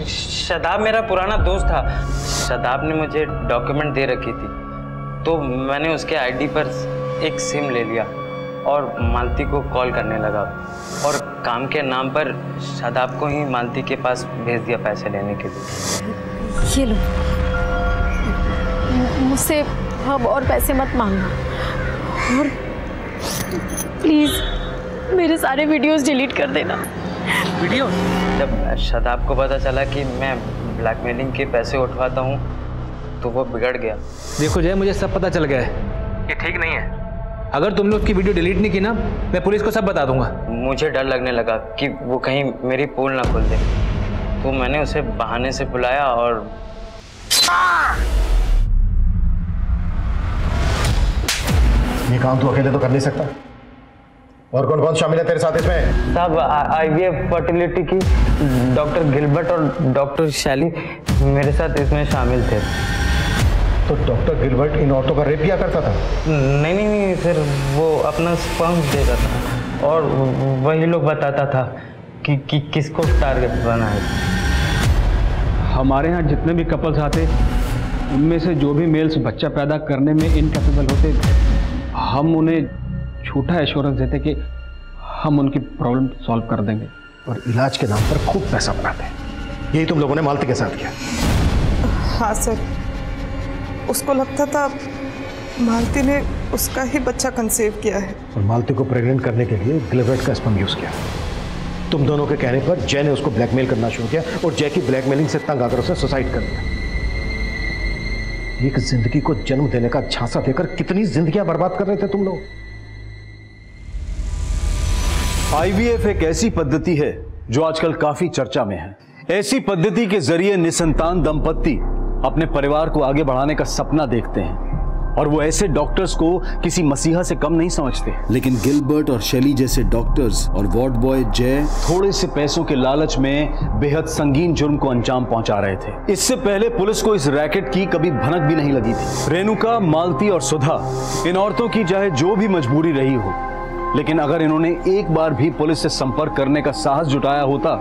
शादाब मेरा पुराना दोस्त था। शादाब ने मुझे डॉक्यूमेंट दे रखी थी। तो मैंने उसके आईडी पर एक सिम ले लिया। और मालती को कॉल करने लगा। और काम के नाम पर शादाब को ही मालती के पास भेज दिया पैसे लेने के लिए। ये लो। मुझसे अब और पैसे मत मांगना। और प्लीज़ मेरे सारे वीडियोस डिलीट कर देना। वीडियो जब शदाब को पता चला कि मैं ब्लैकमेलिंग के पैसे उठवाता हूँ तो वो बिगड़ गया। देखो जय मुझे सब पता चल गया है। ये ठीक नहीं है। अगर तुमने उसकी वीडियो डिलीट नहीं की ना मैं पुलिस को सब बता दूँगा। मुझे डर लगने लगा कि वो कहीं मेरी पोल ना खोल दे। तो मैंने उसे बहाने से बुलाया और ये काम तू अकेले तो कर नहीं सकता। और कौन कौन शामिल है तेरे साथ इसमें? साहब आईवीएफ फर्टिलिटी की डॉक्टर गिलबर्ट और डॉक्टर शैली मेरे साथ इसमें शामिल थे। तो डॉक्टर गिलबर्ट इन औरतों का रेप किया करता था? नहीं नहीं नहीं सर वो अपना स्पर्म देता था। और वही लोग बताता था कि, कि किसको टारगेट बना है। हमारे यहाँ जितने भी कपल्स आते उनमें से जो भी मेल्स बच्चा पैदा करने में इनकेपेबल होते हम उन्हें झूठा एश्योरेंस देते कि हम उनकी प्रॉब्लम सॉल्व कर देंगे। और इलाज के नाम पर खूब पैसा बनाते हैं। यही तुम लोगों ने मालती के साथ किया। हाँ सर। उसको लगता था मालती ने उसका ही बच्चा कंसीव किया है। और मालती को प्रेग्नेंट करने के लिए गिलबर्ट का स्पम यूज़ किया। तुम दोनों के कहने पर जय ने उसको ब्लैकमेल करना शुरू किया और जय की ब्लैकमेलिंग से तंग आकर उसे सुसाइड कर दिया। एक ज़िंदगी को जन्म देने का झांसा देकर कितनी जिंदगियाँ बर्बाद कर रहे थे तुम लोग? आईवीएफ एक ऐसी पद्धति है जो आजकल काफ़ी चर्चा में है। ऐसी पद्धति के ज़रिए निसंतान दंपत्ति अपने परिवार को आगे बढ़ाने का सपना देखते हैं। और वो ऐसे डॉक्टर्स को किसी मसीहा से कम नहीं समझते। लेकिन गिलबर्ट और शेली जैसे डॉक्टर्स और वार्ड बॉय जय थोड़े से पैसों के लालच में बेहद संगीन जुर्म को अंजाम पहुँचा रहे थे। इससे पहले पुलिस को इस रैकेट की कभी भनक भी नहीं लगी थी। रेणुका मालती और सुधा इन औरतों की चाहे जो भी मजबूरी रही हो लेकिन अगर इन्होंने एक बार भी पुलिस से संपर्क करने का साहस जुटाया होता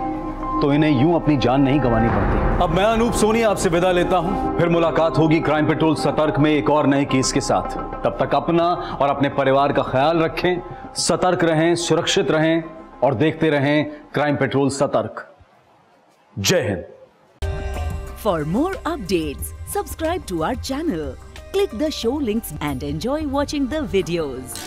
तो इन्हें यूँ अपनी जान नहीं गंवानी पड़ती। अब मैं अनूप सोनी आपसे विदा लेता हूँ। फिर मुलाकात होगी क्राइम पेट्रोल सतर्क में एक और नए केस के साथ। तब तक अपना और अपने परिवार का ख्याल रखें सतर्क रहें सुरक्षित रहें और देखते रहें क्राइम पेट्रोल सतर्क। जय Hind. For more update subscribe to our channel click the show links and enjoy watching the videos.